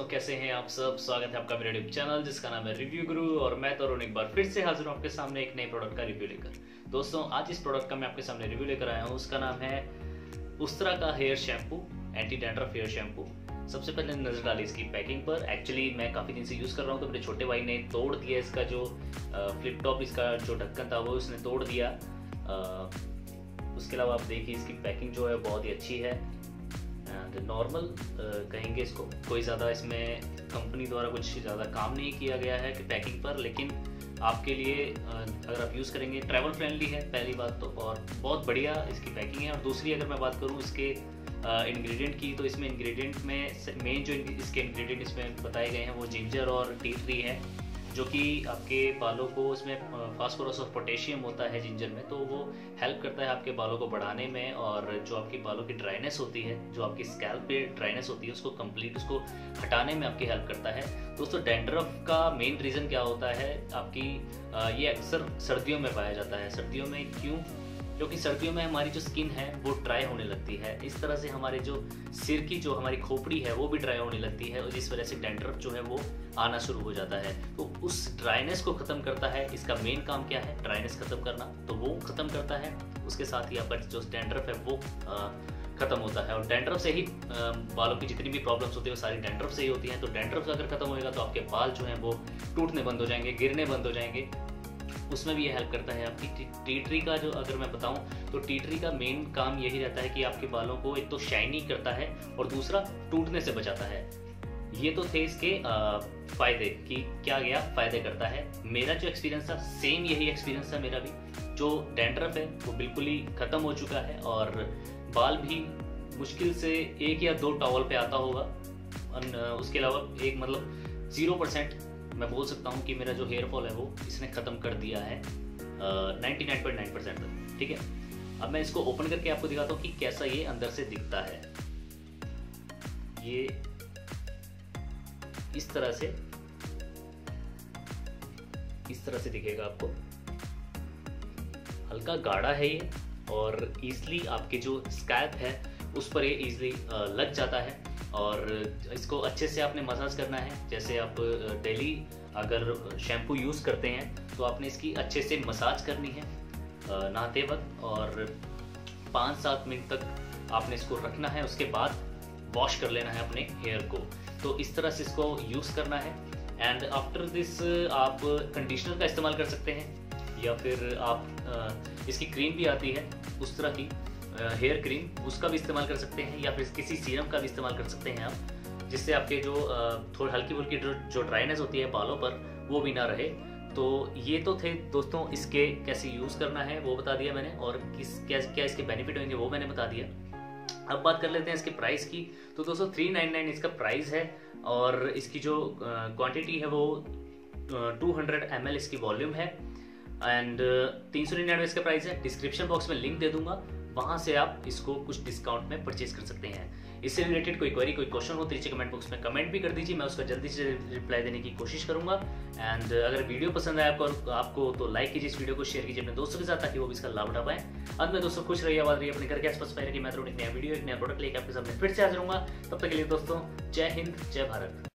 दोस्तों, कैसे हैं आप सब? स्वागत है आपका मेरे यूट्यूब चैनल जिसका नाम है रिव्यू गुरु और मैं तरुण एक बार फिर से हाजिर हूँ आपके सामने एक नए प्रोडक्ट का रिव्यू लेकर। दोस्तों, आज इस प्रोडक्ट का मैं आपके सामने रिव्यू लेकर आया हूँ। उसका नाम है उस्तरा का hair shampoo anti dandruff hair shampoo सबसे पहले नज़र डाली इसकी पैकिंग पर। एक्चुअली मैं काफ़ी दिन से यूज़ कर रहा हूँ तो मेरे छोटे भाई ने तोड़ दिया इसका जो फ्लिप टॉप इसका जो ढक्कन था, वो उसने तोड़ दिया। उसके अलावा आप देखिए इसकी पैकिंग जो है, बहुत ही अच्छी है। एंड नॉर्मल कहेंगे इसको। कोई ज़्यादा इसमें कंपनी द्वारा कुछ ज़्यादा काम नहीं किया गया है कि पैकिंग पर, लेकिन आपके लिए अगर आप यूज़ करेंगे ट्रैवल फ्रेंडली है, पहली बात तो और बहुत बढ़िया इसकी पैकिंग है। और दूसरी अगर मैं बात करूँ इसके इंग्रेडिएंट की तो इसमें इंग्रेडिएंट में मेन जो इसके इंग्रेडिएंट इसमें बताए गए हैं, वो जिंजर और टी ट्री है। जो कि आपके बालों को उसमें फास्फोरस और पोटेशियम होता है जिंजर में तो वो हेल्प करता है आपके बालों को बढ़ाने में और जो आपके बालों की ड्राइनेस होती है, जो आपकी स्कैल्प पे ड्राइनेस होती है, उसको कंप्लीट उसको हटाने में आपकी हेल्प करता है। दोस्तों डेंड्रफ का मेन रीज़न क्या होता है? आपकी ये अक्सर सर्दियों में पाया जाता है। सर्दियों में क्यों क्योंकि सर्दियों में हमारी जो स्किन है, वो ड्राई होने लगती है। इस तरह से हमारे जो सिर की जो हमारी खोपड़ी है, वो भी ड्राई होने लगती है और जिस वजह से डेंड्रफ जो है, वो आना शुरू हो जाता है। तो उस ड्राइनेस को ख़त्म करता है, इसका मेन काम क्या है? ड्राइनेस ख़त्म करना। तो वो ख़त्म करता है, उसके साथ ही आपका जो डेंड्रफ है, वो खत्म होता है। और डेंड्रफ से ही बालों की जितनी भी प्रॉब्लम्स होती है, वो सारी डेंड्रफ से ही होती हैं। तो डेंड्रफ अगर खत्म होएगा तो आपके बाल जो हैं, वो टूटने बंद हो जाएँगे, गिरने बंद हो जाएँगे। उसमें भी ये हेल्प करता है आपकी टी ट्री का जो अगर मैं बताऊँ तो टी ट्री का मेन काम यही रहता है कि आपके बालों को एक तो शाइनी करता है और दूसरा टूटने से बचाता है। ये तो थे इसके फ़ायदे कि क्या गया, फ़ायदे करता है। मेरा जो एक्सपीरियंस था सेम यही एक्सपीरियंस था मेरा भी। जो डेंड्रफ है, वो बिल्कुल ही खत्म हो चुका है और बाल भी मुश्किल से एक या दो टॉवल पे आता होगा। उसके अलावा एक मतलब ज़ीरो परसेंट मैं बोल सकता हूँ कि मेरा जो हेयर फॉल है वो इसने ख़त्म कर दिया है ninety nine point nine percent तक, ठीक है? अब मैं इसको ओपन करके आपको दिखाता हूँ कि कैसा ये अंदर से दिखता है। ये इस तरह से, इस तरह से दिखेगा आपको। हल्का गाढ़ा है ये, और इजली आपके जो स्कैप है, उस पर ये इजली लग जाता है। और इसको अच्छे से आपने मसाज करना है। जैसे आप डेली अगर शैम्पू यूज़ करते हैं तो आपने इसकी अच्छे से मसाज करनी है नहाते वक्त। और पाँच सात मिनट तक आपने इसको रखना है, उसके बाद वॉश कर लेना है अपने हेयर को। तो इस तरह से इसको यूज़ करना है। एंड आफ्टर दिस आप कंडीशनर का इस्तेमाल कर सकते हैं, या फिर आप इसकी क्रीम भी आती है, उस तरह की। हेयर क्रीम उसका भी इस्तेमाल कर सकते हैं या फिर किसी सीरम का भी इस्तेमाल कर सकते हैं आप, जिससे आपके जो थोड़ी हल्की फुल्की जो ड्राइनेस होती है बालों पर, वो भी ना रहे। तो ये तो थे दोस्तों इसके कैसे यूज़ करना है, वो बता दिया मैंने और किस, क्या क्या इसके बेनिफिट होंगे वो मैंने बता दिया। अब बात कर लेते हैं इसके प्राइस की। तो दोस्तों थ्री नाइन नाइन इसका प्राइस है और इसकी जो क्वांटिटी है वो टू हंड्रेड एम इसकी वॉल्यूम है। एंड तीन सौ निन्यानवे इसका प्राइस है। डिस्क्रिप्शन बॉक्स में लिंक दे दूँगा। वहाँ से आप इसको कुछ डिस्काउंट में परचेज कर सकते हैं। इससे रिलेटेड कोई क्वेरी कोई क्वेश्चन हो तो नीचे कमेंट बॉक्स में कमेंट भी कर दीजिए, मैं उसका जल्दी से रिप्लाई देने की कोशिश करूँगा। एंड अगर वीडियो पसंद आया आपको आपको तो लाइक कीजिए इस वीडियो को शेयर कीजिए अपने दोस्तों के साथ ताकि वो भी इसका लाभ उठा पाए। अंत में दोस्तों, खुश रहिए आवाज़ रही अपने घर के आसपास, पाए कि मैं एक नया वीडियो एक नया प्रोडक्ट लेकर आपके सामने फिर से हाजिर हूँ तब तक के लिए दोस्तों, जय हिंद, जय भारत।